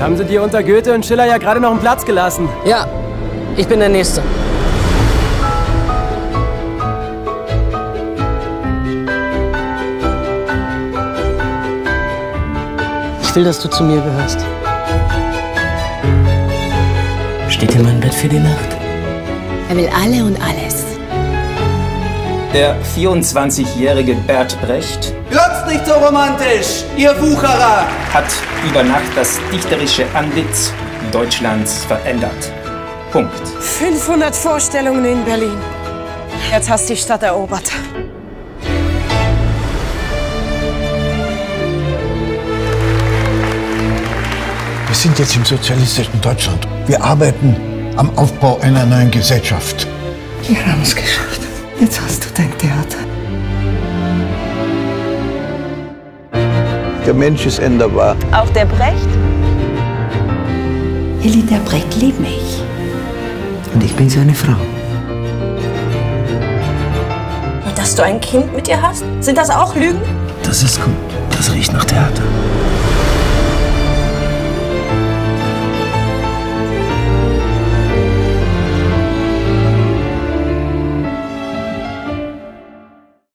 Haben sie dir unter Goethe und Schiller ja gerade noch einen Platz gelassen. Ja, ich bin der Nächste. Ich will, dass du zu mir gehörst. Steht in meinem Bett für die Nacht. Er will alle und alles. Der 24-jährige Bert Brecht Glotzt nicht so romantisch, ihr Wucherer! hat über Nacht das dichterische Antlitz Deutschlands verändert. Punkt. 500 Vorstellungen in Berlin. Jetzt hast du die Stadt erobert. Wir sind jetzt im sozialistischen Deutschland. Wir arbeiten am Aufbau einer neuen Gesellschaft. Wir haben es geschafft. Jetzt hast Der Mensch ist änderbar. Auch der Brecht? Der Brecht liebt mich. Und ich bin seine Frau. Und dass du ein Kind mit ihr hast? Sind das auch Lügen? Das ist gut. Das riecht nach Theater.